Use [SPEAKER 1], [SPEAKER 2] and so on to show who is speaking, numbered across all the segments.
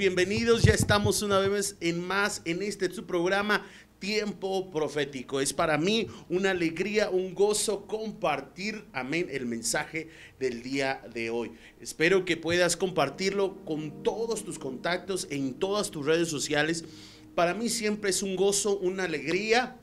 [SPEAKER 1] Bienvenidos. Ya estamos una vez en más en este su programa Tiempo Profético. Es para mí una alegría, un gozo compartir, amén, el mensaje del día de hoy. Espero que puedas compartirlo con todos tus contactos en todas tus redes sociales. Para mí siempre es un gozo, una alegría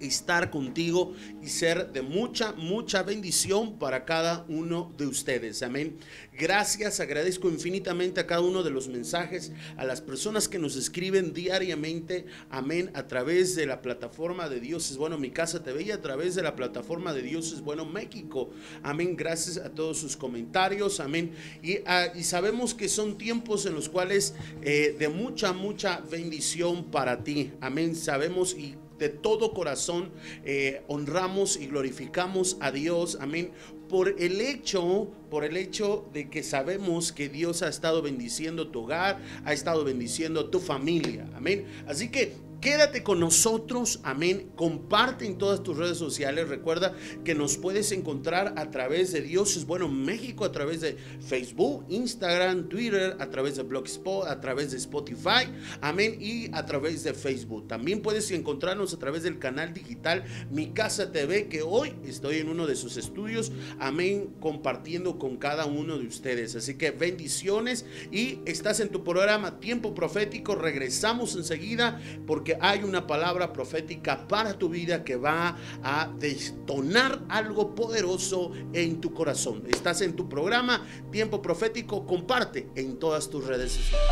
[SPEAKER 1] estar contigo y ser de mucha, mucha bendición para cada uno de ustedes. Amén. Gracias, agradezco infinitamente a cada uno de los mensajes, a las personas que nos escriben diariamente, amén, a través de la plataforma de Dios es bueno, mi casa TV y a través de la plataforma de Dios es bueno, México. Amén, gracias a todos sus comentarios, amén. Y, ah, sabemos que son tiempos en los cuales eh, de mucha, mucha bendición para ti. Amén, sabemos y de todo corazón eh, honramos y glorificamos a Dios, amén, por el hecho, por el hecho de que sabemos que Dios ha estado bendiciendo tu hogar, ha estado bendiciendo tu familia, amén. Así que Quédate con nosotros, amén. Comparte en todas tus redes sociales. Recuerda que nos puedes encontrar a través de Dios es bueno México, a través de Facebook, Instagram, Twitter, a través de Blogspot, a través de Spotify, amén, y a través de Facebook. También puedes encontrarnos a través del canal digital Mi Casa TV, que hoy estoy en uno de sus estudios, amén, compartiendo con cada uno de ustedes. Así que bendiciones y estás en tu programa Tiempo Profético. Regresamos enseguida porque hay una palabra profética para tu vida que va a detonar algo poderoso en tu corazón. Estás en tu programa Tiempo Profético, comparte en todas tus redes sociales.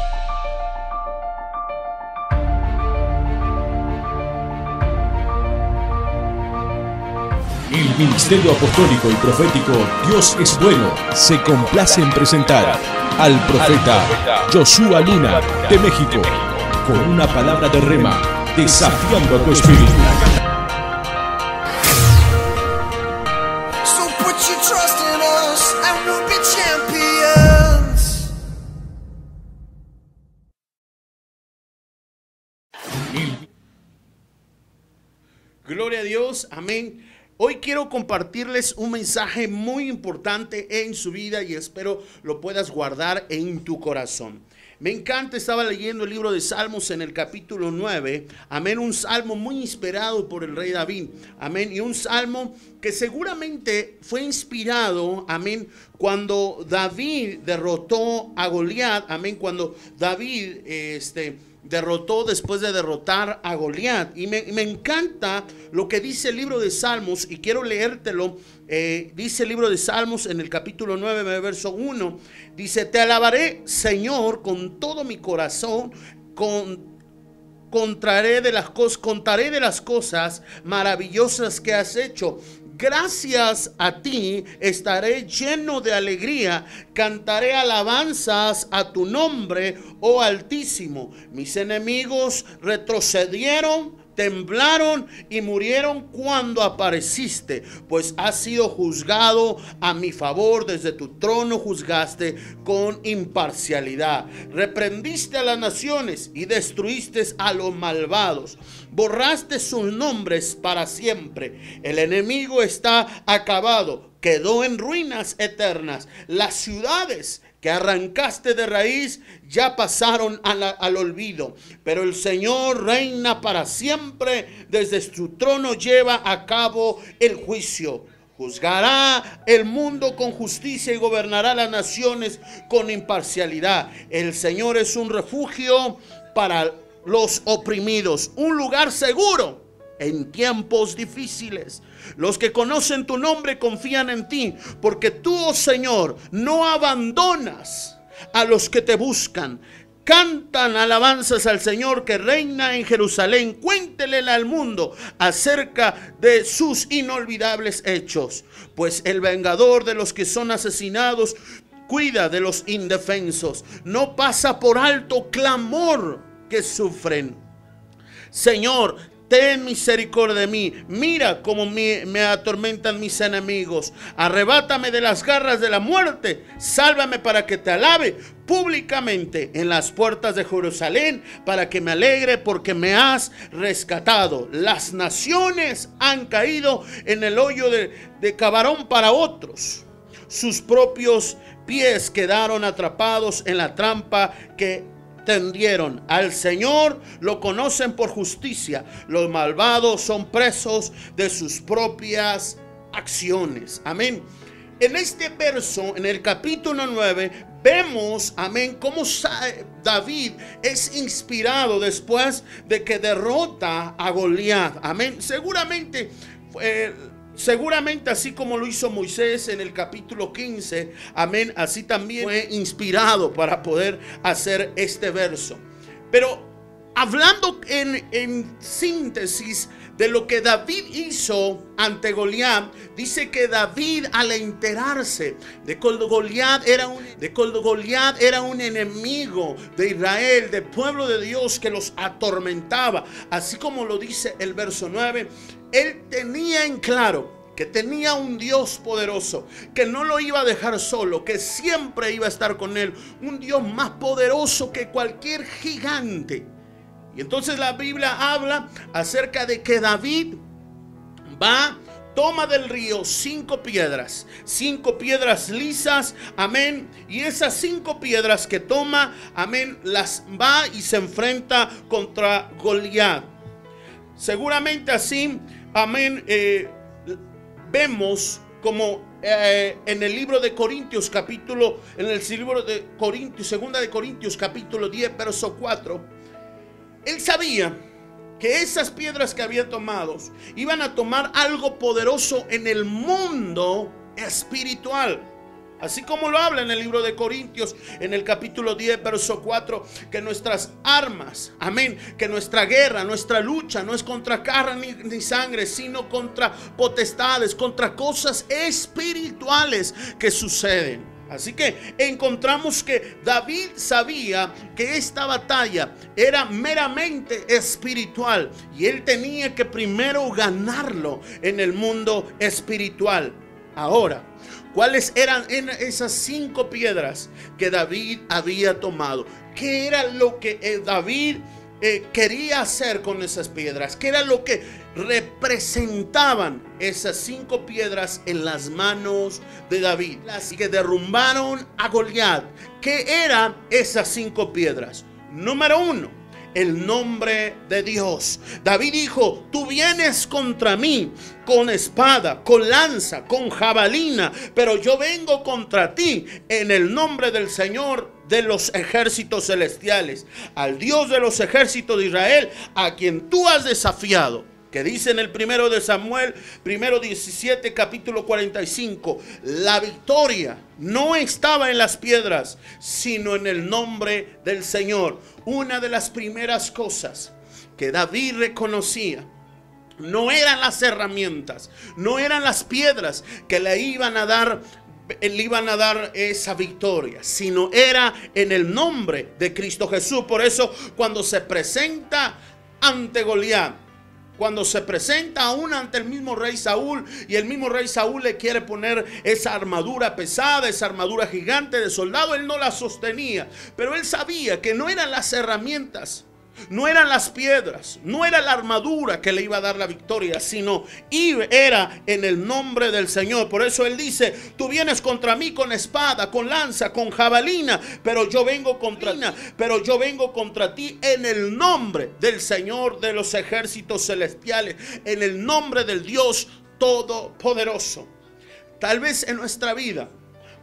[SPEAKER 2] El Ministerio Apostólico y Profético Dios es Bueno se complace en presentar al profeta Joshua Luna de México con una palabra de rema, desafiando a tu espíritu.
[SPEAKER 1] Gloria a Dios, amén. Hoy quiero compartirles un mensaje muy importante en su vida y espero lo puedas guardar en tu corazón. Me encanta, estaba leyendo el libro de Salmos en el capítulo 9. Amén, un salmo muy inspirado por el rey David. Amén, y un salmo que seguramente fue inspirado, amén, cuando David derrotó a Goliat. Amén, cuando David, este derrotó después de derrotar a Goliat. Y me, encanta lo que dice el libro de Salmos, y quiero leértelo. Eh, dice el libro de Salmos en el capítulo 9, verso 1. Dice, te alabaré, Señor, con todo mi corazón, con contaré de las cosas, contaré de las cosas maravillosas que has hecho. Gracias a ti estaré lleno de alegría, cantaré alabanzas a tu nombre, oh Altísimo. Mis enemigos retrocedieron temblaron y murieron cuando apareciste, pues has sido juzgado a mi favor, desde tu trono juzgaste con imparcialidad. Reprendiste a las naciones y destruiste a los malvados. Borraste sus nombres para siempre. El enemigo está acabado, quedó en ruinas eternas. Las ciudades que arrancaste de raíz ya pasaron al olvido. Pero el Señor reina para siempre. Desde su trono lleva a cabo el juicio. Juzgará el mundo con justicia y gobernará las naciones con imparcialidad. El Señor es un refugio para los oprimidos, un lugar seguro en tiempos difíciles. Los que conocen tu nombre confían en ti, porque tú, oh Señor, no abandonas a los que te buscan. Cantan alabanzas al Señor que reina en Jerusalén. Cuéntele al mundo acerca de sus inolvidables hechos. Pues el vengador de los que son asesinados cuida de los indefensos. No pasa por alto clamor que sufren. Señor, Ten misericordia de mí. Mira cómo me, atormentan mis enemigos. Arrebátame de las garras de la muerte. Sálvame para que te alabe públicamente en las puertas de Jerusalén para que me alegre porque me has rescatado. Las naciones han caído en el hoyo de, de cabarón para otros. sus propios pies quedaron atrapados en la trampa que Al Señor lo conocen por justicia. Los malvados son presos de sus propias acciones. Amén. En este verso, en el capítulo 9, vemos, amén, cómo David es inspirado después de que derrota a Goliat. Amén. Seguramente fue Seguramente así como lo hizo Moisés en el capítulo 15, amén, así también fue inspirado para poder hacer este verso. Pero hablando en, en síntesis de lo que David hizo ante Goliat, dice que David al enterarse de que Goliat era un, era un enemigo de Israel, del pueblo de Dios que los atormentaba, así como lo dice el verso 9, él tenía en claro que tenía un Dios poderoso, que no lo iba a dejar solo, que siempre iba a estar con él, un Dios más poderoso que cualquier gigante. Y entonces la Biblia habla acerca de que David va, toma del río cinco piedras, cinco piedras lisas, amén. Y esas cinco piedras que toma, amén, las va y se enfrenta contra Goliat. Seguramente así, amén, eh, vemos como eh, en el libro de Corintios capítulo, en el libro de Corintios, segunda de Corintios capítulo 10, verso 4, él sabía que esas piedras que había tomado iban a tomar algo poderoso en el mundo espiritual. Así como lo habla en el libro de Corintios, en el capítulo 10, verso 4, que nuestras armas, amén, que nuestra guerra, nuestra lucha no es contra carne ni, ni, sangre, sino contra potestades, contra cosas espirituales que suceden. Así que encontramos que David sabía que esta batalla era meramente espiritual y él tenía que primero ganarlo en el mundo espiritual. Ahora, ¿cuáles eran esas cinco piedras que David había tomado? ¿Qué era lo que eh, David eh, quería hacer con esas piedras? ¿Qué era lo que representaban esas cinco piedras en las manos de David? Las que derrumbaron a Goliat. ¿Qué eran esas cinco piedras? Número uno, el nombre de Dios. David dijo, tú vienes contra mí con espada, con lanza, con jabalina, pero yo vengo contra ti en el nombre del Señor de los ejércitos celestiales, al Dios de los ejércitos de Israel, a quien tú has desafiado que dice en el primero de Samuel, primero 17, capítulo 45, la victoria no estaba en las piedras, sino en el nombre del Señor. Una de las primeras cosas que David reconocía no eran las herramientas, no eran las piedras que le iban a dar le iban a dar esa victoria, sino era en el nombre de Cristo Jesús. Por eso cuando se presenta ante Goliat, cuando se presenta aún ante el mismo rey Saúl y el mismo rey Saúl le quiere poner esa armadura pesada, esa armadura gigante de soldado, él no la sostenía, pero él sabía que no eran las herramientas no eran las piedras, no era la armadura que le iba a dar la victoria, sino era en el nombre del Señor. Por eso él dice, tú vienes contra mí con espada, con lanza, con jabalina, pero yo vengo contra ti, pero yo vengo contra ti en el nombre del Señor de los ejércitos celestiales, en el nombre del Dios todopoderoso. Tal vez en nuestra vida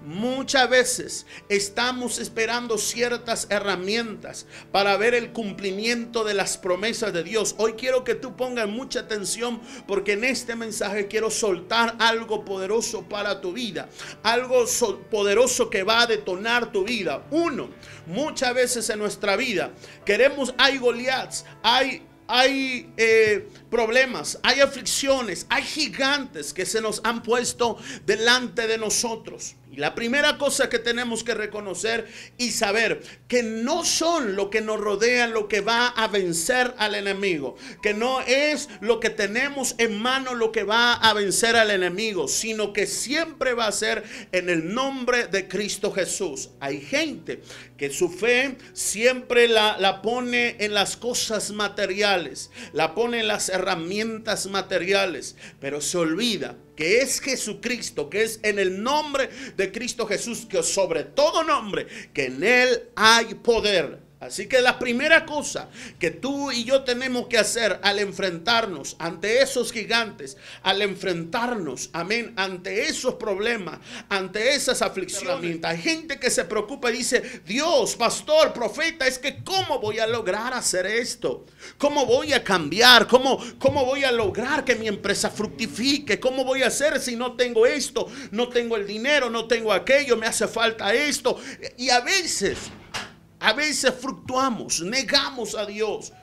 [SPEAKER 1] Muchas veces estamos esperando ciertas herramientas para ver el cumplimiento de las promesas de Dios. Hoy quiero que tú pongas mucha atención porque en este mensaje quiero soltar algo poderoso para tu vida. Algo poderoso que va a detonar tu vida. Uno, muchas veces en nuestra vida queremos, hay Goliaths, hay hay eh, problemas, hay aflicciones, hay gigantes que se nos han puesto delante de nosotros. Y la primera cosa que tenemos que reconocer y saber que no son lo que nos rodea lo que va a vencer al enemigo, que no es lo que tenemos en mano lo que va a vencer al enemigo, sino que siempre va a ser en el nombre de Cristo Jesús. Hay gente que su fe siempre la, la pone en las cosas materiales, la pone en las herramientas materiales, pero se olvida que es Jesucristo, que es en el nombre de Cristo Jesús, que sobre todo nombre, que en Él hay poder Así que la primera cosa que tú y yo tenemos que hacer al enfrentarnos ante esos gigantes, al enfrentarnos, amén, ante esos problemas, ante esas aflicciones. Hay gente que se preocupa y dice, Dios, pastor, profeta, es que ¿cómo voy a lograr hacer esto? ¿Cómo voy a cambiar? ¿Cómo, cómo voy a lograr que mi empresa fructifique? ¿Cómo voy a hacer si no tengo esto? No tengo el dinero, no tengo aquello, me hace falta esto. Y a veces a veces fluctuamos, negamos a Dios.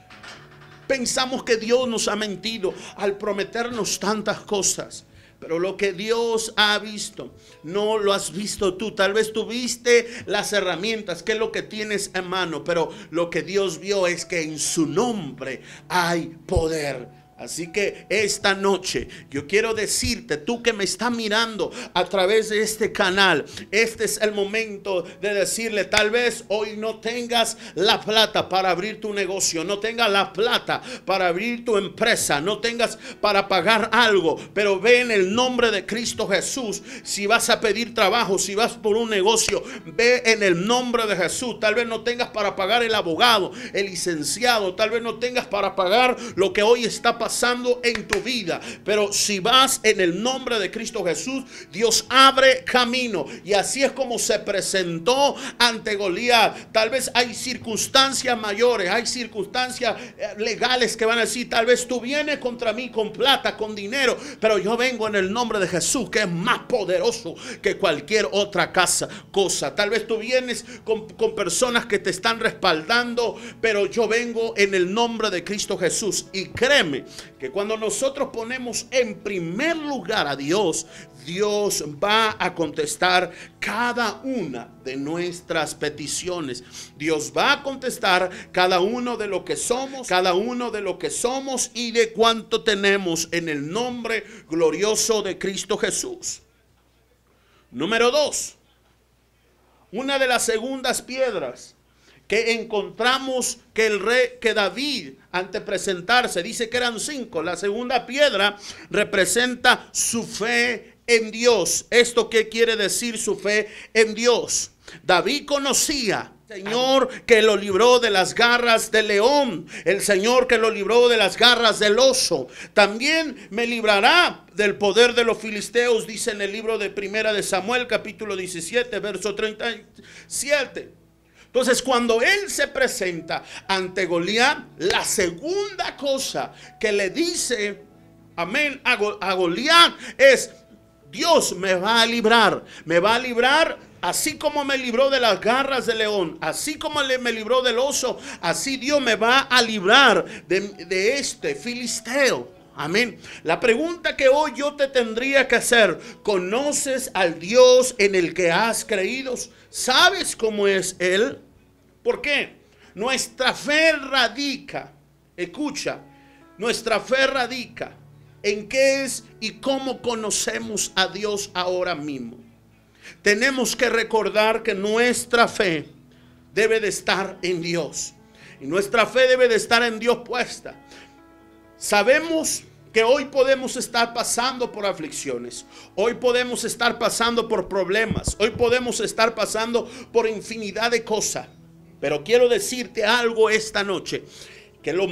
[SPEAKER 1] Pensamos que Dios nos ha mentido al prometernos tantas cosas. Pero lo que Dios ha visto, no lo has visto tú. Tal vez tuviste las herramientas, que es lo que tienes en mano. Pero lo que Dios vio es que en su nombre hay poder. Así que esta noche yo quiero decirte, tú que me estás mirando a través de este canal, este es el momento de decirle, tal vez hoy no tengas la plata para abrir tu negocio, no tengas la plata para abrir tu empresa, no tengas para pagar algo, pero ve en el nombre de Cristo Jesús, si vas a pedir trabajo, si vas por un negocio, ve en el nombre de Jesús, tal vez no tengas para pagar el abogado, el licenciado, tal vez no tengas para pagar lo que hoy está pasando pasando en tu vida. Pero si vas en el nombre de Cristo Jesús, Dios abre camino. Y así es como se presentó ante Goliat. Tal vez hay circunstancias mayores, hay circunstancias eh, legales que van a decir, tal vez tú vienes contra mí con plata, con dinero, pero yo vengo en el nombre de Jesús, que es más poderoso que cualquier otra casa, cosa. Tal vez tú vienes con, con personas que te están respaldando, pero yo vengo en el nombre de Cristo Jesús. Y créeme que cuando nosotros ponemos en primer lugar a Dios, Dios va a contestar cada una de nuestras peticiones. Dios va a contestar cada uno de lo que somos, cada uno de lo que somos y de cuánto tenemos en el nombre glorioso de Cristo Jesús. Número dos, una de las segundas piedras que encontramos que el rey, que David, ante presentarse, dice que eran cinco. La segunda piedra representa su fe en Dios. ¿Esto qué quiere decir su fe en Dios? David conocía Señor que lo libró de las garras del león, el Señor que lo libró de las garras del oso, también me librará del poder de los filisteos, dice en el libro de Primera de Samuel, capítulo 17, verso 37. Entonces, cuando él se presenta ante Goliat, la segunda cosa que le dice, amén, a, Goliat es, Dios me va a librar, me va a librar así como me libró de las garras del león, así como me libró del oso, así Dios me va a librar de, de este filisteo. Amén. La pregunta que hoy yo te tendría que hacer, ¿conoces al Dios en el que has creído? ¿Sabes cómo es Él? ¿Por qué? Nuestra fe radica, escucha, nuestra fe radica en qué es y cómo conocemos a Dios ahora mismo. Tenemos que recordar que nuestra fe debe de estar en Dios. Y nuestra fe debe de estar en Dios puesta. Sabemos que hoy podemos estar pasando por aflicciones, hoy podemos estar pasando por problemas, hoy podemos estar pasando por infinidad de cosas. Pero quiero decirte algo esta noche que lo,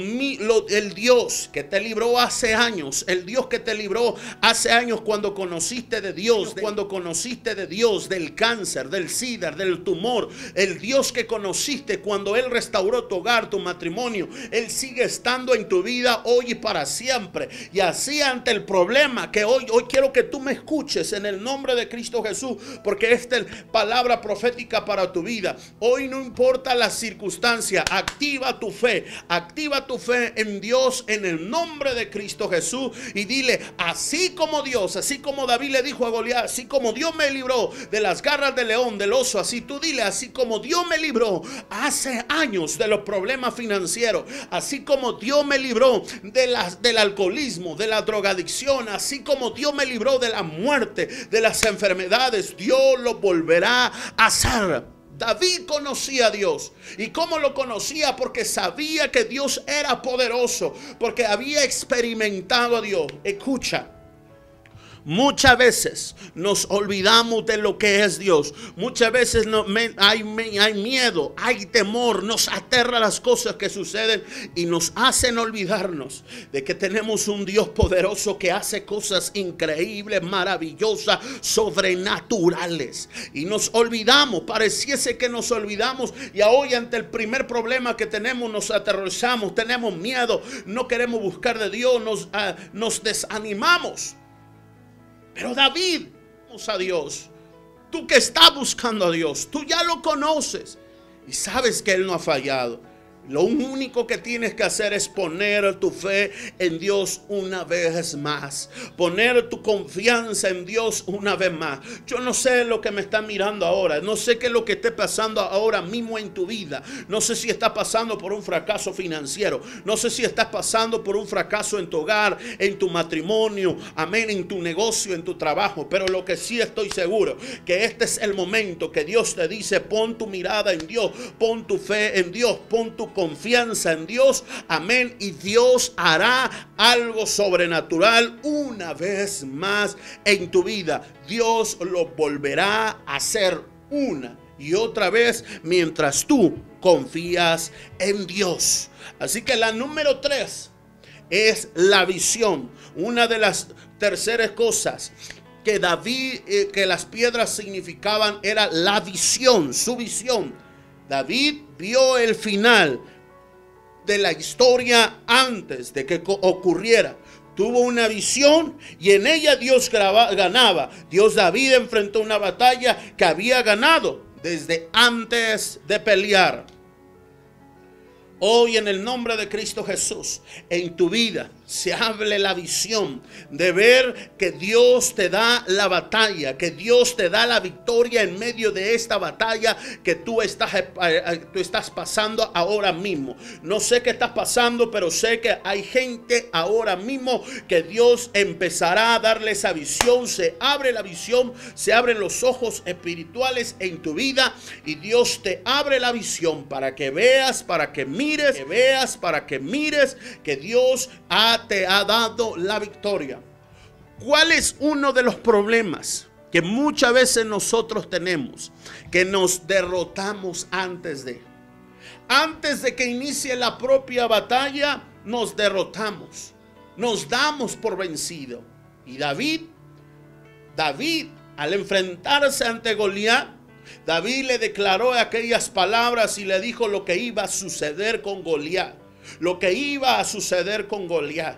[SPEAKER 1] el Dios que te libró hace años, el Dios que te libró hace años cuando conociste de Dios, cuando conociste de Dios, del cáncer, del SIDA, del tumor, el Dios que conociste cuando Él restauró tu hogar, tu matrimonio, Él sigue estando en tu vida hoy y para siempre. Y así ante el problema que hoy, hoy quiero que tú me escuches en el nombre de Cristo Jesús, porque esta es palabra profética para tu vida. Hoy no importa la circunstancia, activa tu fe, activa tu fe en Dios en el nombre de Cristo Jesús y dile, así como Dios, así como David le dijo a Goliat, así como Dios me libró de las garras del león, del oso, así tú dile, así como Dios me libró hace años de los problemas financieros, así como Dios me libró de las, del alcoholismo, de la drogadicción, así como Dios me libró de la muerte, de las enfermedades, Dios lo volverá a hacer. David conocía a Dios. ¿Y cómo lo conocía? Porque sabía que Dios era poderoso, porque había experimentado a Dios. Escucha, Muchas veces nos olvidamos de lo que es Dios. Muchas veces hay, miedo, hay temor, nos aterra las cosas que suceden y nos hacen olvidarnos de que tenemos un Dios poderoso que hace cosas increíbles, maravillosas, sobrenaturales. Y nos olvidamos, pareciese que nos olvidamos y hoy ante el primer problema que tenemos nos aterrorizamos, tenemos miedo, no queremos buscar de Dios, nos, ah, nos desanimamos. Pero David, vamos a Dios. Tú que estás buscando a Dios, tú ya lo conoces y sabes que Él no ha fallado. Lo único que tienes que hacer es poner tu fe en Dios una vez más. Poner tu confianza en Dios una vez más. Yo no sé lo que me está mirando ahora. No sé qué es lo que esté pasando ahora mismo en tu vida. No sé si estás pasando por un fracaso financiero. No sé si estás pasando por un fracaso en tu hogar, en tu matrimonio. Amén, en tu negocio, en tu trabajo. Pero lo que sí estoy seguro, que este es el momento que Dios te dice, pon tu mirada en Dios, pon tu fe en Dios, pon tu confianza en Dios. Amén. Y Dios hará algo sobrenatural una vez más en tu vida. Dios lo volverá a hacer una y otra vez mientras tú confías en Dios. Así que la número tres es la visión. Una de las terceras cosas que David, eh, que las piedras significaban era la visión, su visión. David vio el final de la historia antes de que ocurriera. Tuvo una visión y en ella Dios ganaba. Dios David enfrentó una batalla que había ganado desde antes de pelear. Hoy en el nombre de Cristo Jesús, en tu vida, se hable la visión de ver que Dios te da la batalla, que Dios te da la victoria en medio de esta batalla que tú estás, eh, eh, tú estás pasando ahora mismo. No sé qué estás pasando, pero sé que hay gente ahora mismo que Dios empezará a darle esa visión. Se abre la visión, se abren los ojos espirituales en tu vida y Dios te abre la visión para que veas, para que mires, que veas, para que mires que Dios ha te ha dado la victoria. ¿Cuál es uno de los problemas que muchas veces nosotros tenemos? Que nos derrotamos antes de. Antes de que inicie la propia batalla, nos derrotamos. Nos damos por vencido. Y David, David, al enfrentarse ante Goliat, David le declaró aquellas palabras y le dijo lo que iba a suceder con Goliat lo que iba a suceder con Goliat.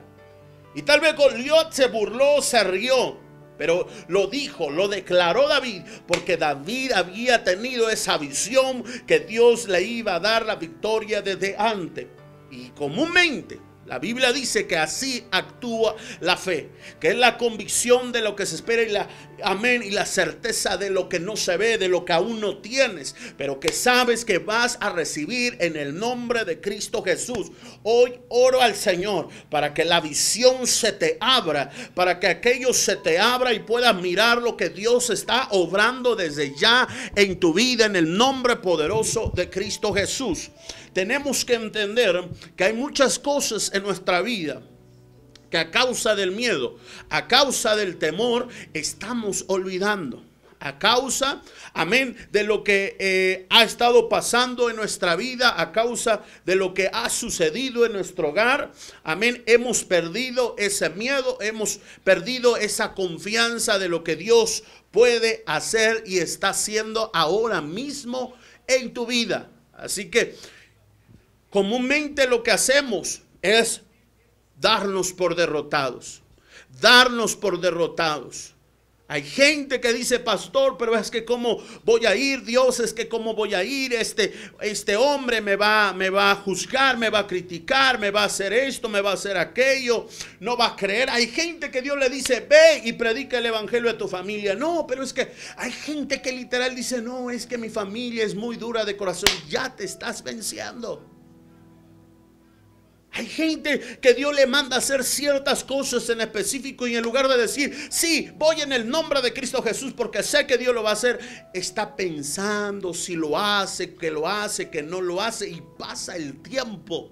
[SPEAKER 1] Y tal vez Goliat se burló, se rió, pero lo dijo, lo declaró David, porque David había tenido esa visión que Dios le iba a dar la victoria desde antes. Y comúnmente la Biblia dice que así actúa la fe, que es la convicción de lo que se espera y la amén y la certeza de lo que no se ve, de lo que aún no tienes, pero que sabes que vas a recibir en el nombre de Cristo Jesús. Hoy oro al Señor para que la visión se te abra, para que aquello se te abra y puedas mirar lo que Dios está obrando desde ya en tu vida en el nombre poderoso de Cristo Jesús tenemos que entender que hay muchas cosas en nuestra vida que a causa del miedo, a causa del temor, estamos olvidando. A causa, amén, de lo que eh, ha estado pasando en nuestra vida, a causa de lo que ha sucedido en nuestro hogar, amén, hemos perdido ese miedo, hemos perdido esa confianza de lo que Dios puede hacer y está haciendo ahora mismo en tu vida. Así que Comúnmente lo que hacemos es darnos por derrotados, darnos por derrotados. Hay gente que dice, pastor, pero es que cómo voy a ir, Dios, es que cómo voy a ir, este, este hombre me va, me va a juzgar, me va a criticar, me va a hacer esto, me va a hacer aquello, no va a creer. Hay gente que Dios le dice, ve y predica el evangelio a tu familia. No, pero es que hay gente que literal dice, no, es que mi familia es muy dura de corazón, ya te estás venciendo. Hay gente que Dios le manda hacer ciertas cosas en específico y en lugar de decir, sí, voy en el nombre de Cristo Jesús porque sé que Dios lo va a hacer, está pensando si lo hace, que lo hace, que no lo hace y pasa el tiempo.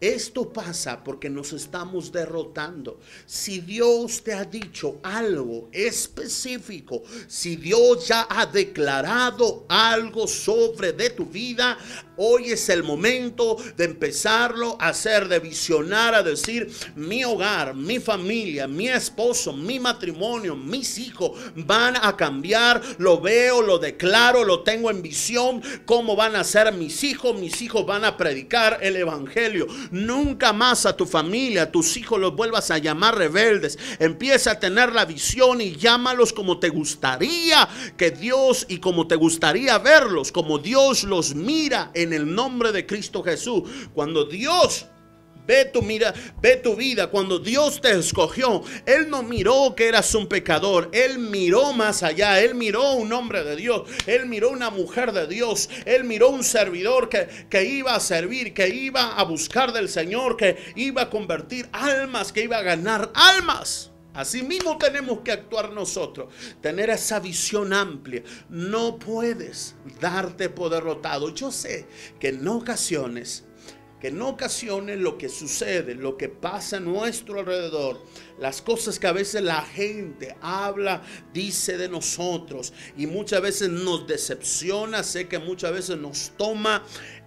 [SPEAKER 1] Esto pasa porque nos estamos derrotando. Si Dios te ha dicho algo específico, si Dios ya ha declarado algo sobre de tu vida, hoy es el momento de empezarlo a hacer, de visionar, a decir, mi hogar, mi familia, mi esposo, mi matrimonio, mis hijos van a cambiar, lo veo, lo declaro, lo tengo en visión, cómo van a ser mis hijos, mis hijos van a predicar el Evangelio. Nunca más a tu familia, a tus hijos los vuelvas a llamar rebeldes. Empieza a tener la visión y llámalos como te gustaría que Dios y como te gustaría verlos, como Dios los mira en el nombre de Cristo Jesús. Cuando Dios Ve tu, mira, ve tu vida. Cuando Dios te escogió, Él no miró que eras un pecador. Él miró más allá. Él miró un hombre de Dios. Él miró una mujer de Dios. Él miró un servidor que, que iba a servir, que iba a buscar del Señor, que iba a convertir almas, que iba a ganar almas. Así mismo tenemos que actuar nosotros, tener esa visión amplia. No puedes darte por derrotado. Yo sé que en ocasiones que en ocasiones lo que sucede, lo que pasa a nuestro alrededor, las cosas que a veces la gente habla, dice de nosotros y muchas veces nos decepciona, sé que muchas veces nos toma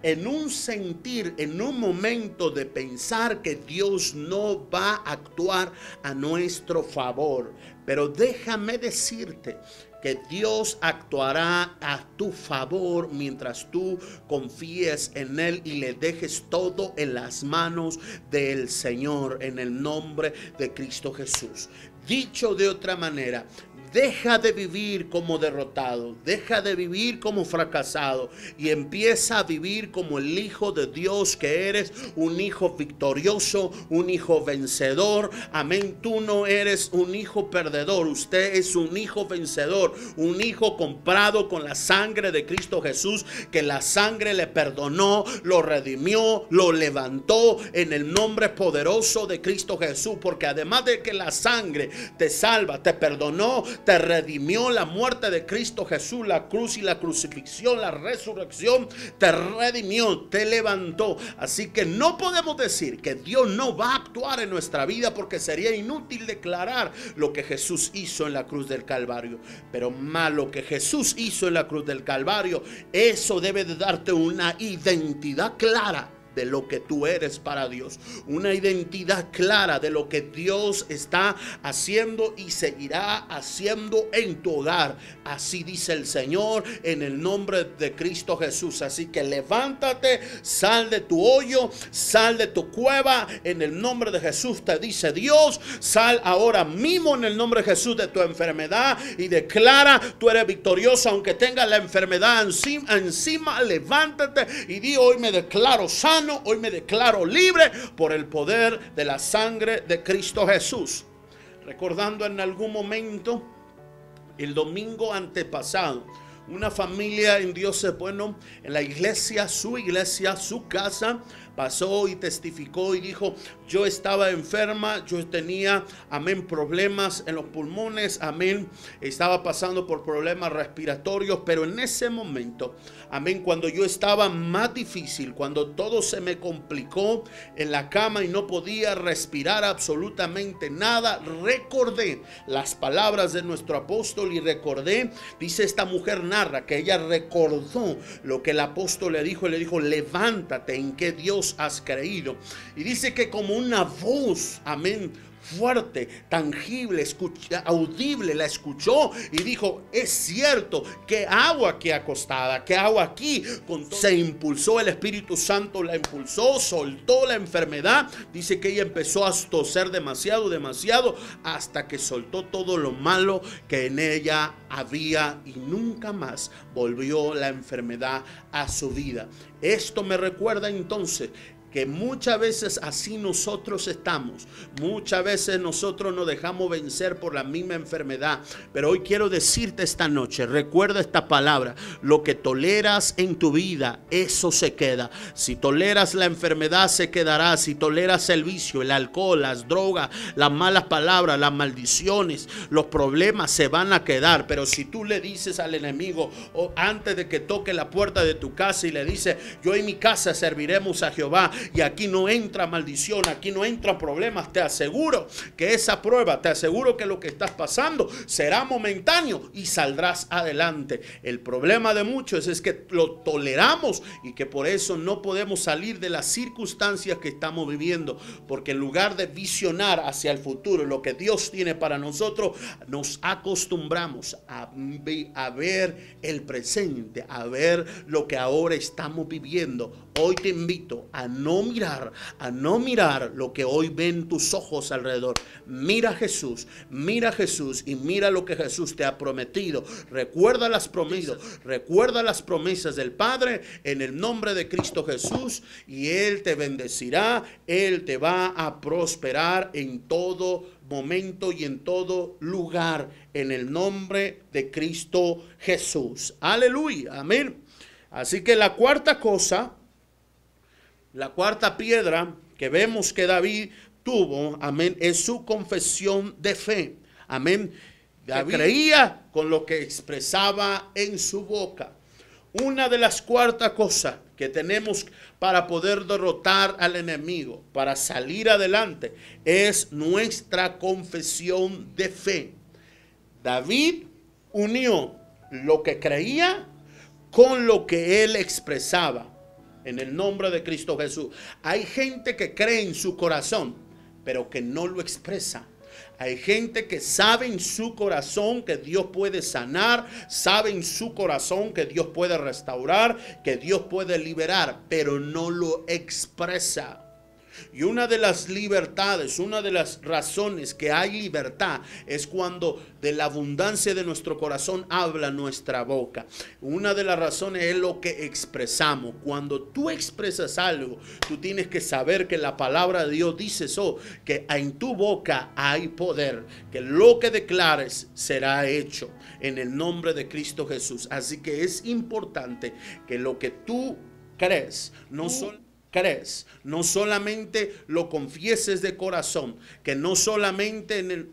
[SPEAKER 1] en un sentir, en un momento de pensar que Dios no va a actuar a nuestro favor. Pero déjame decirte que Dios actuará a tu favor mientras tú confíes en Él y le dejes todo en las manos del Señor en el nombre de Cristo Jesús. Dicho de otra manera, Deja de vivir como derrotado, deja de vivir como fracasado y empieza a vivir como el Hijo de Dios que eres, un hijo victorioso, un hijo vencedor. Amén, tú no eres un hijo perdedor, usted es un hijo vencedor, un hijo comprado con la sangre de Cristo Jesús, que la sangre le perdonó, lo redimió, lo levantó en el nombre poderoso de Cristo Jesús, porque además de que la sangre te salva, te perdonó, te redimió la muerte de Cristo Jesús, la cruz y la crucifixión, la resurrección, te redimió, te levantó. Así que no podemos decir que Dios no va a actuar en nuestra vida porque sería inútil declarar lo que Jesús hizo en la cruz del Calvario. Pero más lo que Jesús hizo en la cruz del Calvario, eso debe de darte una identidad clara de lo que tú eres para Dios. Una identidad clara de lo que Dios está haciendo y seguirá haciendo en tu hogar. Así dice el Señor en el nombre de Cristo Jesús. Así que levántate, sal de tu hoyo, sal de tu cueva. En el nombre de Jesús te dice Dios, sal ahora mismo en el nombre de Jesús de tu enfermedad y declara, tú eres victorioso aunque tengas la enfermedad encima, encima levántate y di hoy me declaro hoy me declaro libre por el poder de la sangre de Cristo Jesús. Recordando en algún momento, el domingo antepasado, una familia en Dios es bueno, en la iglesia, su iglesia, su casa, pasó y testificó y dijo, yo estaba enferma, yo tenía, amén, problemas en los pulmones, amén, estaba pasando por problemas respiratorios, pero en ese momento, amén, cuando yo estaba más difícil, cuando todo se me complicó en la cama y no podía respirar absolutamente nada, recordé las palabras de nuestro apóstol y recordé, dice esta mujer narra que ella recordó lo que el apóstol le dijo, le dijo, levántate en que Dios has creído. Y dice que como una voz, amén, fuerte, tangible, audible, la escuchó y dijo, es cierto, que hago aquí acostada? que hago aquí? Se impulsó el Espíritu Santo, la impulsó, soltó la enfermedad. Dice que ella empezó a toser demasiado, demasiado, hasta que soltó todo lo malo que en ella había y nunca más volvió la enfermedad a su vida. Esto me recuerda entonces que muchas veces así nosotros estamos. Muchas veces nosotros nos dejamos vencer por la misma enfermedad. Pero hoy quiero decirte esta noche, recuerda esta palabra, lo que toleras en tu vida, eso se queda. Si toleras la enfermedad, se quedará. Si toleras el vicio, el alcohol, las drogas, las malas palabras, las maldiciones, los problemas se van a quedar. Pero si tú le dices al enemigo, o antes de que toque la puerta de tu casa y le dices, yo en mi casa serviremos a Jehová, y aquí no entra maldición, aquí no entran problemas. Te aseguro que esa prueba, te aseguro que lo que estás pasando será momentáneo y saldrás adelante. El problema de muchos es que lo toleramos y que por eso no podemos salir de las circunstancias que estamos viviendo, porque en lugar de visionar hacia el futuro, lo que Dios tiene para nosotros, nos acostumbramos a, a ver el presente, a ver lo que ahora estamos viviendo. Hoy te invito a no mirar, a no mirar lo que hoy ven tus ojos alrededor. Mira a Jesús, mira a Jesús y mira lo que Jesús te ha prometido. Recuerda las promesas, recuerda las promesas del Padre en el nombre de Cristo Jesús y Él te bendecirá, Él te va a prosperar en todo momento y en todo lugar en el nombre de Cristo Jesús. Aleluya, amén. Así que la cuarta cosa, la cuarta piedra que vemos que David tuvo, amén, es su confesión de fe. Amén. David creía con lo que expresaba en su boca. Una de las cuartas cosas que tenemos para poder derrotar al enemigo, para salir adelante, es nuestra confesión de fe. David unió lo que creía con lo que él expresaba en el nombre de Cristo Jesús. Hay gente que cree en su corazón, pero que no lo expresa. Hay gente que sabe en su corazón que Dios puede sanar, sabe en su corazón que Dios puede restaurar, que Dios puede liberar, pero no lo expresa. Y una de las libertades, una de las razones que hay libertad es cuando de la abundancia de nuestro corazón habla nuestra boca. Una de las razones es lo que expresamos. Cuando tú expresas algo, tú tienes que saber que la palabra de Dios dice eso, que en tu boca hay poder, que lo que declares será hecho en el nombre de Cristo Jesús. Así que es importante que lo que tú crees no son crees, no solamente lo confieses de corazón, que no solamente en el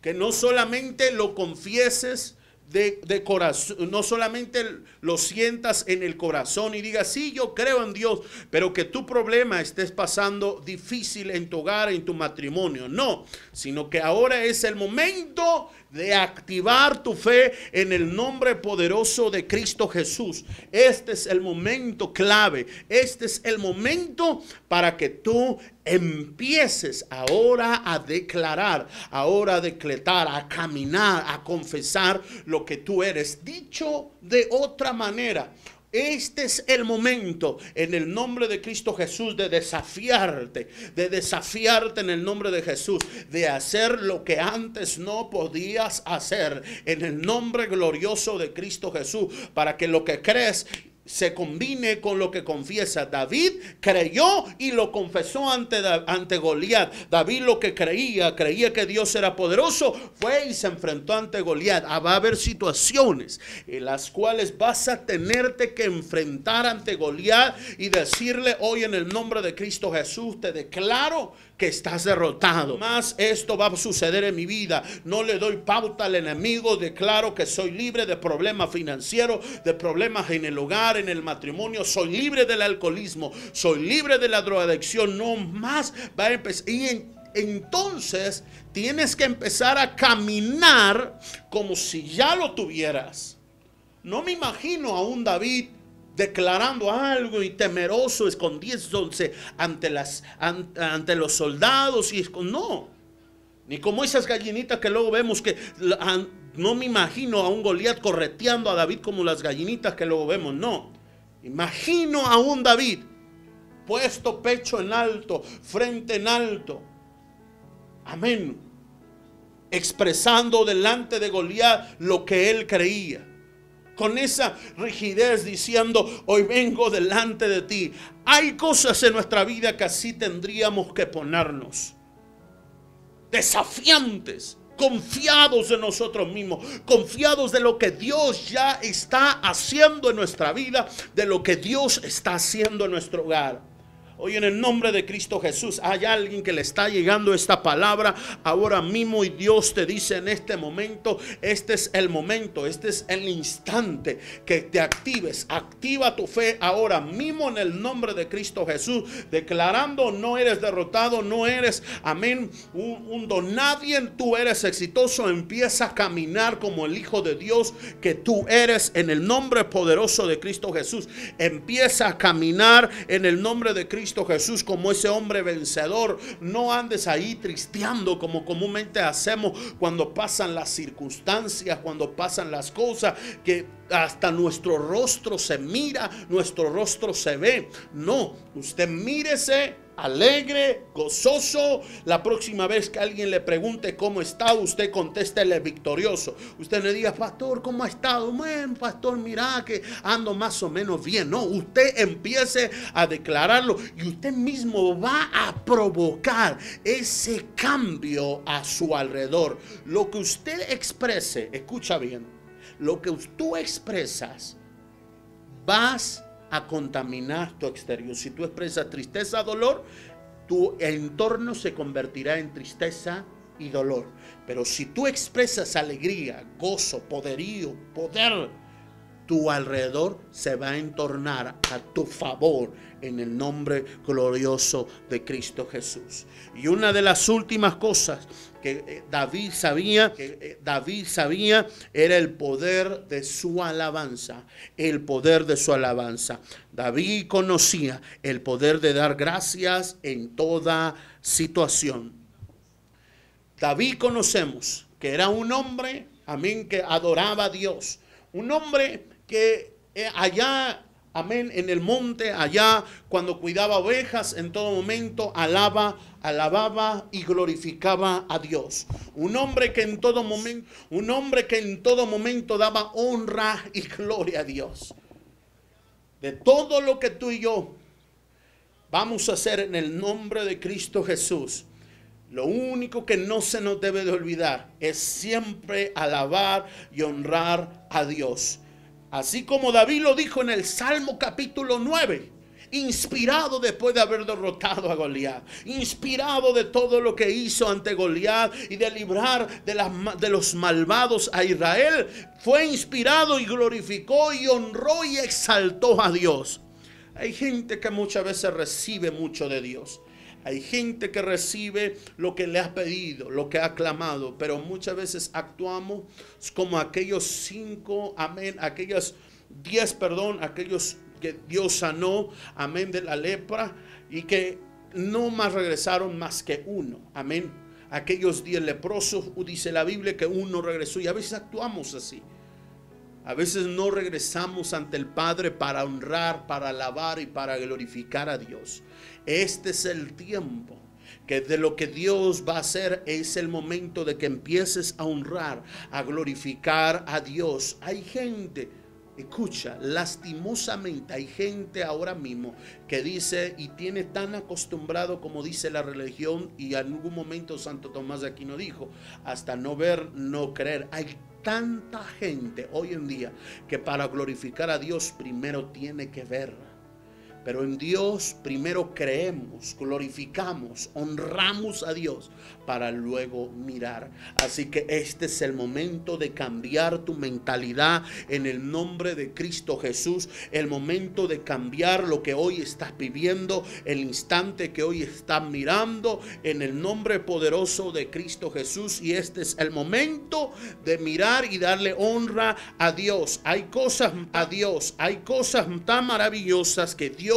[SPEAKER 1] que no solamente lo confieses de, corazón, no solamente lo sientas en el corazón y digas, sí, yo creo en Dios, pero que tu problema estés pasando difícil en tu hogar, en tu matrimonio. No, sino que ahora es el momento de activar tu fe en el nombre poderoso de Cristo Jesús. Este es el momento clave. Este es el momento para que tú empieces ahora a declarar, ahora a decretar, a caminar, a confesar lo que tú eres. Dicho de otra manera, este es el momento en el nombre de Cristo Jesús de desafiarte, de desafiarte en el nombre de Jesús, de hacer lo que antes no podías hacer en el nombre glorioso de Cristo Jesús, para que lo que crees se combine con lo que confiesa. David creyó y lo confesó ante, ante Goliat. David lo que creía, creía que Dios era poderoso, fue y se enfrentó ante Goliat. Ah, va a haber situaciones en las cuales vas a tenerte que enfrentar ante Goliat y decirle hoy en el nombre de Cristo Jesús, te declaro que estás derrotado. Más esto va a suceder en mi vida. No le doy pauta al enemigo. Declaro que soy libre de problemas financieros, de problemas en el hogar, en el matrimonio. Soy libre del alcoholismo. Soy libre de la drogadicción. No más va a empezar. Y entonces tienes que empezar a caminar como si ya lo tuvieras. No me imagino a un David declarando algo y temeroso, escondiéndose ante, las, ante, los soldados y no. Ni como esas gallinitas que luego vemos que no me imagino a un Goliat correteando a David como las gallinitas que luego vemos, no. Imagino a un David puesto pecho en alto, frente en alto. Amén. Expresando delante de Goliat lo que él creía con esa rigidez diciendo, hoy vengo delante de ti. Hay cosas en nuestra vida que así tendríamos que ponernos. Desafiantes, confiados de nosotros mismos, confiados de lo que Dios ya está haciendo en nuestra vida, de lo que Dios está haciendo en nuestro hogar. Hoy en el nombre de Cristo Jesús hay alguien que le está llegando esta palabra ahora mismo y Dios te dice en este momento, este es el momento, este es el instante que te actives. Activa tu fe ahora mismo en el nombre de Cristo Jesús, declarando no eres derrotado, no eres, amén, un, un don nadie, tú eres exitoso, empieza a caminar como el Hijo de Dios que tú eres en el nombre poderoso de Cristo Jesús. Empieza a caminar en el nombre de Cristo Jesús como ese hombre vencedor. No andes ahí tristeando como comúnmente hacemos cuando pasan las circunstancias, cuando pasan las cosas que hasta nuestro rostro se mira, nuestro rostro se ve. No, usted mírese alegre, gozoso. La próxima vez que alguien le pregunte cómo está, usted contéstele victorioso. Usted le diga, pastor, ¿cómo ha estado? Bueno, pastor, mira que ando más o menos bien. No, usted empiece a declararlo y usted mismo va a provocar ese cambio a su alrededor. Lo que usted exprese, escucha bien, lo que tú expresas, vas a contaminar tu exterior. Si tú expresas tristeza, dolor, tu entorno se convertirá en tristeza y dolor. Pero si tú expresas alegría, gozo, poderío, poder, tu alrededor se va a entornar a tu favor en el nombre glorioso de Cristo Jesús. Y una de las últimas cosas que eh, David sabía, que eh, David sabía era el poder de su alabanza, el poder de su alabanza. David conocía el poder de dar gracias en toda situación. David conocemos que era un hombre, amén, que adoraba a Dios, un hombre que eh, allá amén, en el monte, allá, cuando cuidaba ovejas, en todo momento alaba, alababa y glorificaba a Dios. Un hombre que en todo momento, un hombre que en todo momento daba honra y gloria a Dios. De todo lo que tú y yo vamos a hacer en el nombre de Cristo Jesús. Lo único que no se nos debe de olvidar es siempre alabar y honrar a Dios. Así como David lo dijo en el Salmo capítulo 9 inspirado después de haber derrotado a Goliat, inspirado de todo lo que hizo ante Goliat y de librar de, de los malvados a Israel, fue inspirado y glorificó y honró y exaltó a Dios. Hay gente que muchas veces recibe mucho de Dios. Hay gente que recibe lo que le ha pedido, lo que ha clamado, pero muchas veces actuamos como aquellos cinco, amén, aquellos diez, perdón, aquellos que Dios sanó, amén, de la lepra y que no más regresaron más que uno, amén. Aquellos diez leprosos, dice la Biblia que uno regresó y a veces actuamos así. A veces no regresamos ante el Padre para honrar, para alabar y para glorificar a Dios. Este es el tiempo que de lo que Dios va a hacer es el momento de que empieces a honrar, a glorificar a Dios. Hay gente, escucha, lastimosamente hay gente ahora mismo que dice y tiene tan acostumbrado como dice la religión y en algún momento Santo Tomás de Aquino dijo, hasta no ver, no creer. Hay tanta gente hoy en día que para glorificar a Dios primero tiene que ver. Pero en Dios primero creemos, glorificamos, honramos a Dios para luego mirar. Así que este es el momento de cambiar tu mentalidad en el nombre de Cristo Jesús. El momento de cambiar lo que hoy estás viviendo, el instante que hoy estás mirando en el nombre poderoso de Cristo Jesús. Y este es el momento de mirar y darle honra a Dios. Hay cosas a Dios, hay cosas tan maravillosas que Dios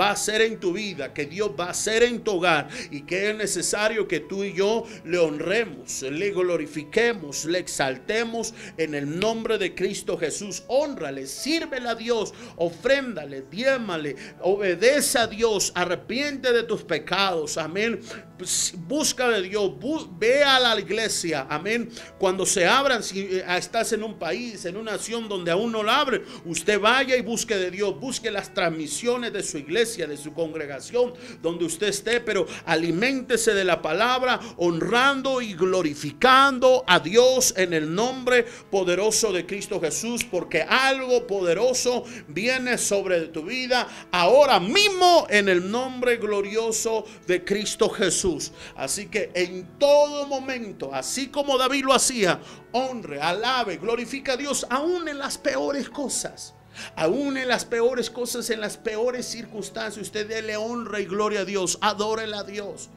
[SPEAKER 1] va a hacer en tu vida, que Dios va a hacer en tu hogar y que es necesario que tú y yo le honremos, le glorifiquemos, le exaltemos en el nombre de Cristo Jesús. Honrale, sírvele a Dios, ofréndale, diémale, obedece a Dios, arrepiente de tus pecados. Amén. Pues, busca de Dios, ve a la iglesia, amén. Cuando se abran, si eh, estás en un país, en una nación donde aún no la abren, usted vaya y busque de Dios, busque las transmisiones de su iglesia, de su congregación, donde usted esté, pero aliméntese de la palabra, honrando y glorificando a Dios en el nombre poderoso de Cristo Jesús, porque algo poderoso viene sobre tu vida ahora mismo en el nombre glorioso de Cristo Jesús. Así que en todo momento, así como David lo hacía, honre, alabe, glorifica a Dios, aún en las peores cosas. Aún en las peores cosas, en las peores circunstancias, usted dele honra y gloria a Dios, adórele a Dios.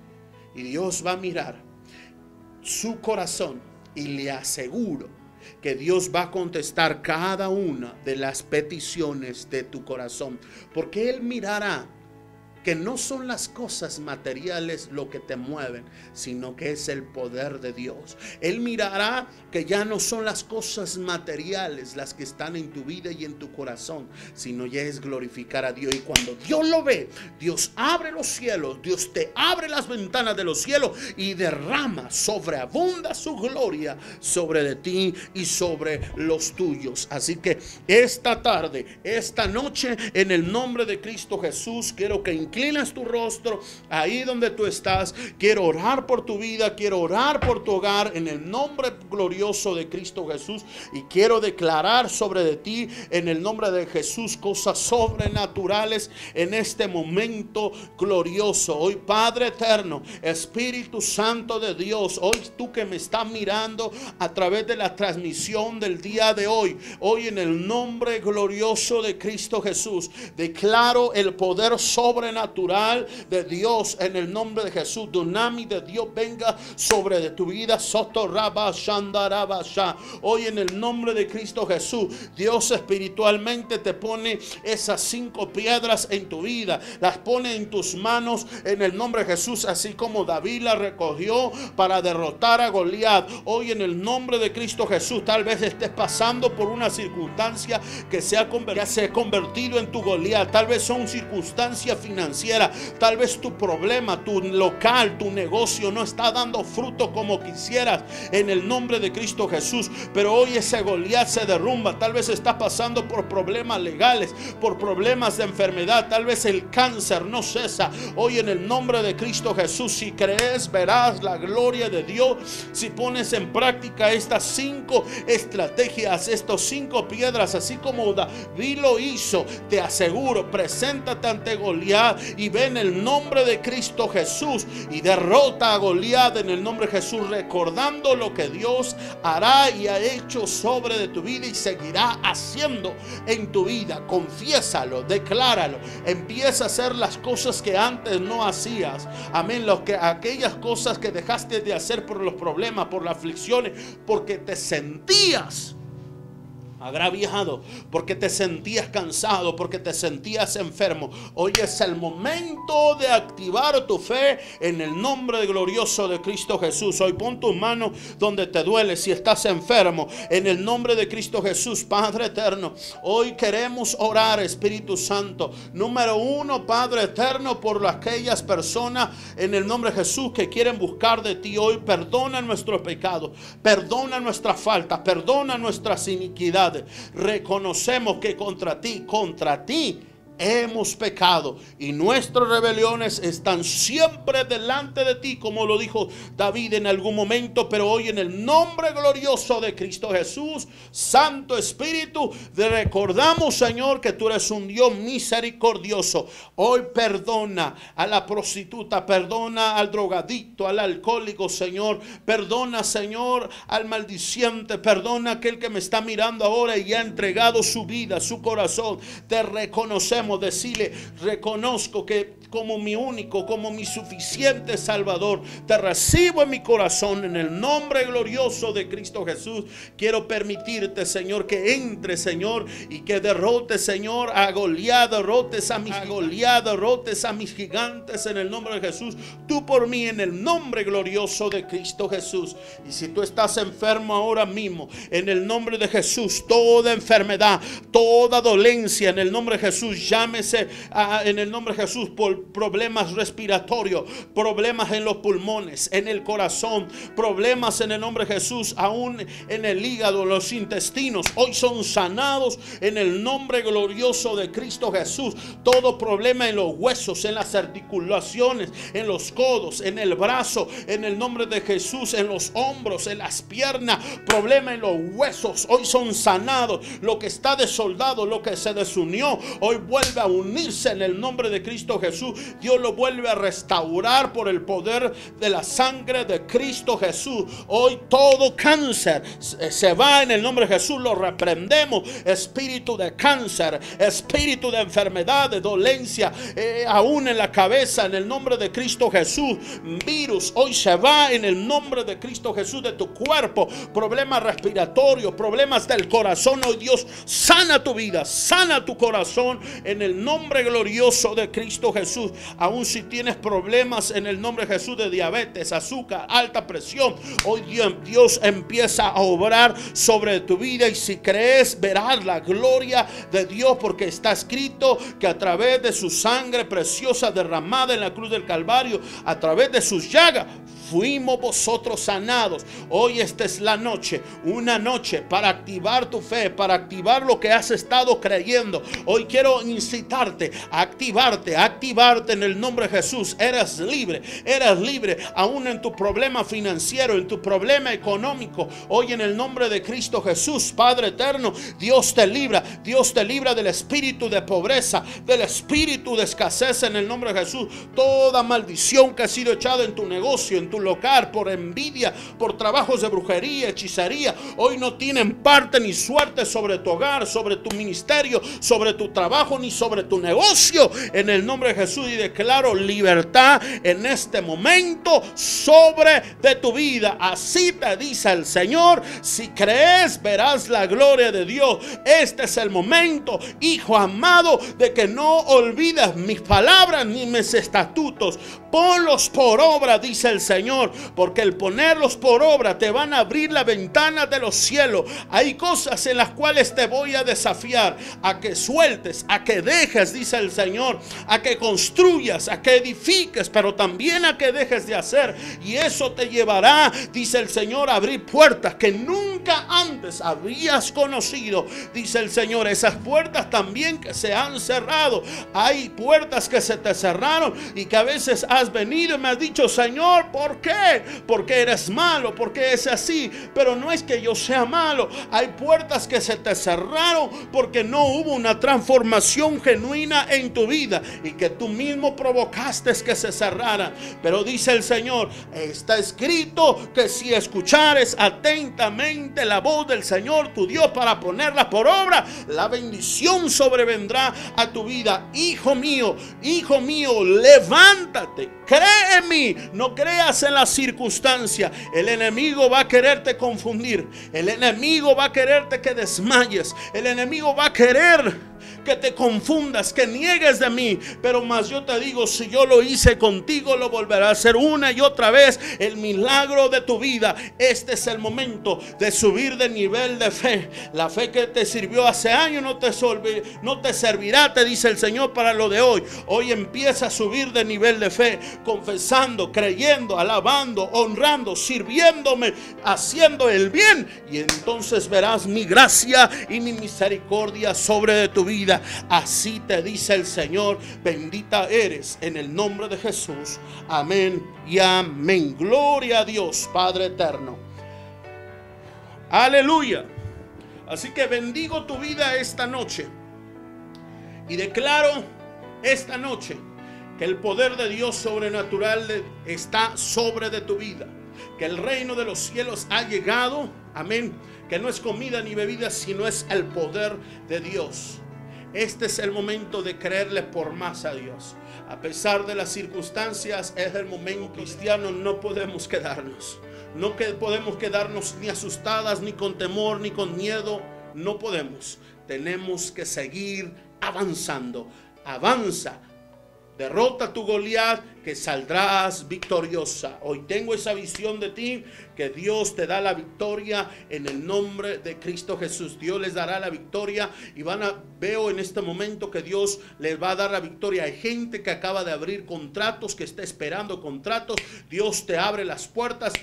[SPEAKER 1] Y Dios va a mirar su corazón y le aseguro que Dios va a contestar cada una de las peticiones de tu corazón. Porque Él mirará que no son las cosas materiales lo que te mueven, sino que es el poder de Dios. Él mirará que ya no son las cosas materiales las que están en tu vida y en tu corazón, sino ya es glorificar a Dios. Y cuando Dios lo ve, Dios abre los cielos, Dios te abre las ventanas de los cielos y derrama, sobreabunda su gloria sobre de ti y sobre los tuyos. Así que esta tarde, esta noche, en el nombre de Cristo Jesús, quiero que inclinas tu rostro ahí donde tú estás. Quiero orar por tu vida, quiero orar por tu hogar en el nombre glorioso de Cristo Jesús y quiero declarar sobre de ti en el nombre de Jesús cosas sobrenaturales en este momento glorioso. Hoy Padre eterno, Espíritu Santo de Dios, hoy tú que me estás mirando a través de la transmisión del día de hoy, hoy en el nombre glorioso de Cristo Jesús, declaro el poder sobrenatural natural de Dios en el nombre de Jesús. Dunami de Dios venga sobre de tu vida. Hoy en el nombre de Cristo Jesús, Dios espiritualmente te pone esas cinco piedras en tu vida. Las pone en tus manos en el nombre de Jesús, así como David la recogió para derrotar a Goliat. Hoy en el nombre de Cristo Jesús, tal vez estés pasando por una circunstancia que se ha, convertido en tu Goliat. Tal vez son circunstancias financieras Tal vez tu problema, tu local, tu negocio no está dando fruto como quisieras en el nombre de Cristo Jesús. Pero hoy ese Goliat se derrumba. Tal vez está pasando por problemas legales, por problemas de enfermedad. Tal vez el cáncer no cesa. Hoy en el nombre de Cristo Jesús, si crees, verás la gloria de Dios. Si pones en práctica estas cinco estrategias, estos cinco piedras, así como David lo hizo, te aseguro, preséntate ante Goliat y ve en el nombre de Cristo Jesús y derrota a Goliat en el nombre de Jesús, recordando lo que Dios hará y ha hecho sobre de tu vida y seguirá haciendo en tu vida. Confiésalo, decláralo. Empieza a hacer las cosas que antes no hacías. Amén. Lo que, aquellas cosas que dejaste de hacer por los problemas, por las aflicciones, porque te sentías agraviado, porque te sentías cansado, porque te sentías enfermo. Hoy es el momento de activar tu fe en el nombre glorioso de Cristo Jesús. Hoy pon tus manos donde te duele si estás enfermo. En el nombre de Cristo Jesús, Padre eterno. Hoy queremos orar, Espíritu Santo. Número uno, Padre eterno, por aquellas personas en el nombre de Jesús que quieren buscar de ti hoy. Perdona nuestros pecados, perdona nuestras faltas, perdona nuestras iniquidades. Reconocemos que contra ti, contra ti hemos pecado y nuestras rebeliones están siempre delante de ti, como lo dijo David en algún momento, pero hoy en el nombre glorioso de Cristo Jesús, Santo Espíritu, te recordamos, Señor, que tú eres un Dios misericordioso. Hoy perdona a la prostituta, perdona al drogadicto, al alcohólico, Señor. Perdona, Señor, al maldiciente, perdona a aquel que me está mirando ahora y ha entregado su vida, su corazón. Te reconocemos decirle, reconozco que como mi único, como mi suficiente Salvador, te recibo en mi corazón en el nombre glorioso de Cristo Jesús. Quiero permitirte, Señor, que entre, Señor, y que derrote, Señor, a Goliat, derrotes a mis Goliat, derrotes a mis gigantes en el nombre de Jesús. Tú por mí en el nombre glorioso de Cristo Jesús. Y si tú estás enfermo ahora mismo, en el nombre de Jesús, toda enfermedad, toda dolencia, en el nombre de Jesús, llámese ah, en el nombre de Jesús por problemas respiratorios, problemas en los pulmones, en el corazón, problemas en el nombre de Jesús, aún en el hígado, los intestinos, hoy son sanados en el nombre glorioso de Cristo Jesús. Todo problema en los huesos, en las articulaciones, en los codos, en el brazo, en el nombre de Jesús, en los hombros, en las piernas, problema en los huesos, hoy son sanados. Lo que está desoldado, lo que se desunió, hoy vuelve a unirse en el nombre de Cristo Jesús. Dios lo vuelve a restaurar por el poder de la sangre de Cristo Jesús. Hoy todo cáncer se va en el nombre de Jesús. Lo reprendemos. Espíritu de cáncer, espíritu de enfermedad, de dolencia, eh, aún en la cabeza, en el nombre de Cristo Jesús. Virus, hoy se va en el nombre de Cristo Jesús de tu cuerpo. Problemas respiratorios, problemas del corazón. Hoy Dios sana tu vida, sana tu corazón el nombre glorioso de Cristo Jesús. Aún si tienes problemas en el nombre de Jesús de diabetes, azúcar, alta presión, hoy Dios empieza a obrar sobre tu vida y si crees verás la gloria de Dios porque está escrito que a través de su sangre preciosa derramada en la cruz del Calvario, a través de sus llagas, fuimos vosotros sanados. Hoy esta es la noche, una noche para activar tu fe, para activar lo que has estado creyendo. Hoy quiero incitarte a activarte, a activarte en el nombre de Jesús. Eres libre, eres libre aún en tu problema financiero, en tu problema económico. Hoy en el nombre de Cristo Jesús, Padre eterno, Dios te libra, Dios te libra del espíritu de pobreza, del espíritu de escasez en el nombre de Jesús. Toda maldición que ha sido echada en tu negocio, en tu local, por envidia, por trabajos de brujería, hechicería, hoy no tienen parte ni suerte sobre tu hogar, sobre tu ministerio, sobre tu trabajo, ni sobre tu negocio. En el nombre de Jesús y declaro libertad en este momento sobre de tu vida. Así te dice el Señor. Si crees, verás la gloria de Dios. Este es el momento, hijo amado, de que no olvides mis palabras ni mis estatutos. Ponlos por obra, dice el Señor, porque el ponerlos por obra te van a abrir la ventana de los cielos. Hay cosas en las cuales te voy a desafiar a que sueltes, a que dejes, dice el Señor, a que construyas, a que edifiques, pero también a que dejes de hacer. Y eso te llevará, dice el Señor, a abrir puertas que nunca antes habías conocido. Dice el Señor, esas puertas también que se han cerrado. Hay puertas que se te cerraron y que a veces has venido y me has dicho, Señor, ¿por qué? Porque eres malo, porque es así. Pero no es que yo sea malo. Hay puertas que se te cerraron porque no hubo una transformación genuina en tu vida y que tú mismo provocaste que se cerraran. Pero dice el Señor, está escrito que si escuchares atentamente la voz del Señor tu Dios para ponerla por obra, la bendición sobrevendrá a tu vida. Hijo mío, hijo mío, levántate, cree en mí, no creas en la circunstancia. El enemigo va a quererte confundir, el enemigo va a quererte que desmayes, el enemigo va a querer que te confundas, que niegues de mí. Pero más yo te digo, si yo lo hice contigo, lo volverá a hacer una y otra vez. El milagro de tu vida. Este es el momento de subir de nivel de fe. La fe que te sirvió hace años no te, no te servirá, te dice el Señor, para lo de hoy. Hoy empieza a subir de nivel de fe, confesando, creyendo, alabando, honrando, sirviéndome, haciendo el bien. Y entonces verás mi gracia y mi misericordia sobre tu vida. Así te dice el Señor, bendita eres en el nombre de Jesús. Amén y amén. Gloria a Dios, Padre eterno. Aleluya. Así que bendigo tu vida esta noche. Y declaro esta noche que el poder de Dios sobrenatural está sobre de tu vida. Que el reino de los cielos ha llegado. Amén. Que no es comida ni bebida, sino es el poder de Dios. Este es el momento de creerle por más a Dios. A pesar de las circunstancias, es el momento cristiano, no podemos quedarnos. No podemos quedarnos ni asustadas, ni con temor, ni con miedo. No podemos. Tenemos que seguir avanzando. Avanza derrota tu Goliat, que saldrás victoriosa. Hoy tengo esa visión de ti, que Dios te da la victoria en el nombre de Cristo Jesús. Dios les dará la victoria y van a, veo en este momento que Dios les va a dar la victoria. Hay gente que acaba de abrir contratos, que está esperando contratos. Dios te abre las puertas,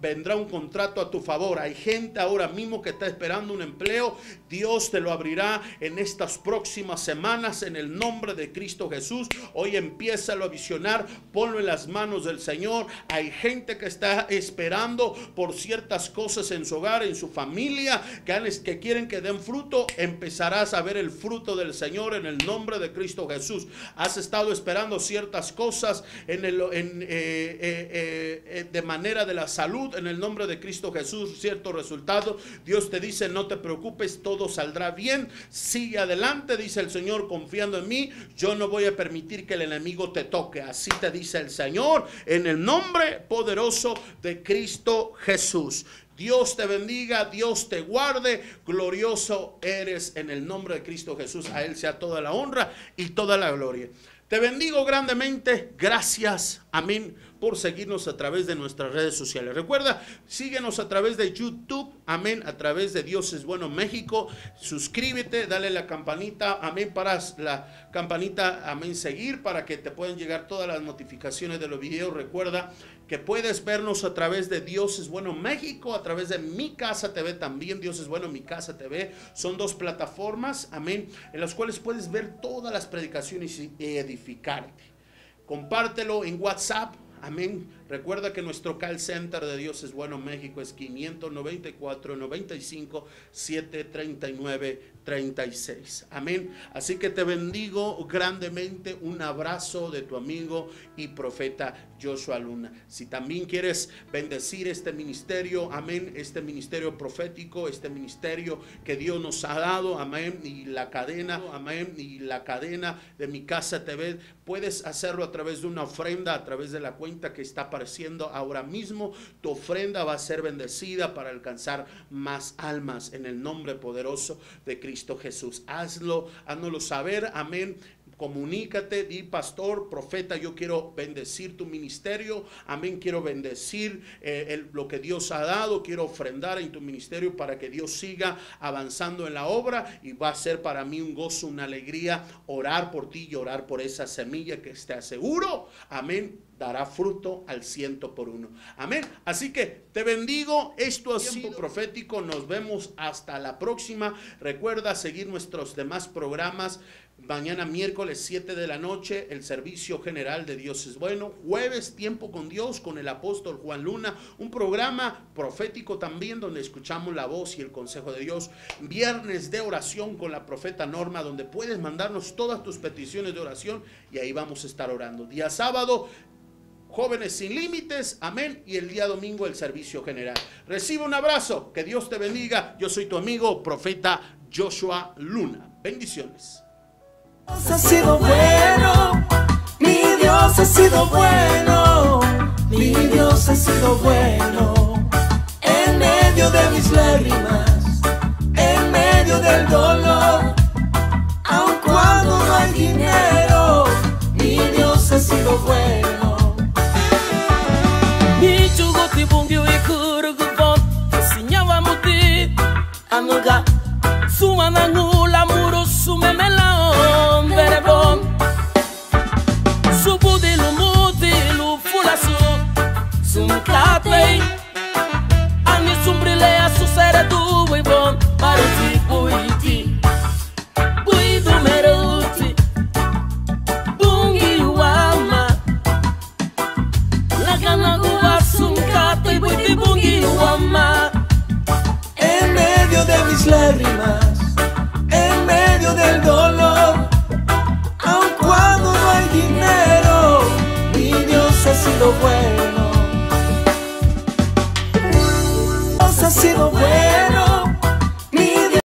[SPEAKER 1] vendrá un contrato a tu favor. Hay gente ahora mismo que está esperando un empleo. Dios te lo abrirá en estas próximas semanas en el nombre de Cristo Jesús. Hoy empieza a visionar ponlo en las manos del Señor. Hay gente que está esperando por ciertas cosas en su hogar, en su familia, que, que quieren que den fruto. Empezarás a ver el fruto del Señor en el nombre de Cristo Jesús. Has estado esperando ciertas cosas en el, eh, eh, eh, de manera de la salud en el nombre de Cristo Jesús, cierto resultado. Dios te dice, no te preocupes, todo saldrá bien. Sigue adelante, dice el Señor, confiando en mí. Yo no voy a permitir que el enemigo te toque. Así te dice el Señor, en el nombre poderoso de Cristo Jesús. Dios te bendiga, Dios te guarde, glorioso eres en el nombre de Cristo Jesús. A Él sea toda la honra y toda la gloria. Te bendigo grandemente, gracias, amén por seguirnos a través de nuestras redes sociales. Recuerda, síguenos a través de YouTube, amén, a través de Dios es bueno México. Suscríbete, dale la campanita, amén, para la campanita, amén, seguir para que te puedan llegar todas las notificaciones de los videos. Recuerda que puedes vernos a través de Dios es bueno México, a través de Mi Casa TV también, Dios es bueno Mi Casa TV. Son dos plataformas, amén, en las cuales puedes ver todas las predicaciones y edificarte. Compártelo en WhatsApp, Amén. Recuerda que nuestro call center de Dios es bueno México es 594 95 739 36. Amén. Así que te bendigo grandemente. Un abrazo de tu amigo y profeta Joshua Luna. Si también quieres bendecir este ministerio, amén, este ministerio profético, este ministerio que Dios nos ha dado, amén, y la cadena, amén, y la cadena de mi casa TV, puedes hacerlo a través de una ofrenda, a través de la cuenta que está ahora mismo. Tu ofrenda va a ser bendecida para alcanzar más almas en el nombre poderoso de Cristo. Jesús. Hazlo, háznoslo saber. Amén comunícate, di pastor, profeta, yo quiero bendecir tu ministerio, amén, quiero bendecir eh, lo que Dios ha dado, quiero ofrendar en tu ministerio para que Dios siga avanzando en la obra y va a ser para mí un gozo, una alegría orar por ti y orar por esa semilla que te aseguro, amén, dará fruto al ciento por uno. Amén. Así que te bendigo. Esto ha sido profético. Nos vemos hasta la próxima. Recuerda seguir nuestros demás programas. Mañana miércoles 7 de la noche, el servicio general de Dios es bueno. Jueves, tiempo con Dios, con el apóstol Juan Luna. Un programa profético también donde escuchamos la voz y el consejo de Dios. Viernes de oración con la profeta Norma, donde puedes mandarnos todas tus peticiones de oración y ahí vamos a estar orando. Día sábado, Jóvenes sin límites, amén. Y el día domingo el servicio general. Recibe un abrazo, que Dios te bendiga. Yo soy tu amigo, profeta Joshua Luna. Bendiciones.
[SPEAKER 3] Dios ha sido bueno, mi Dios ha sido bueno, mi Dios ha sido bueno. En medio de mis lágrimas, en medio del dolor, aun cuando no hay dinero, mi Dios ha sido bueno. anuga. Suma nangu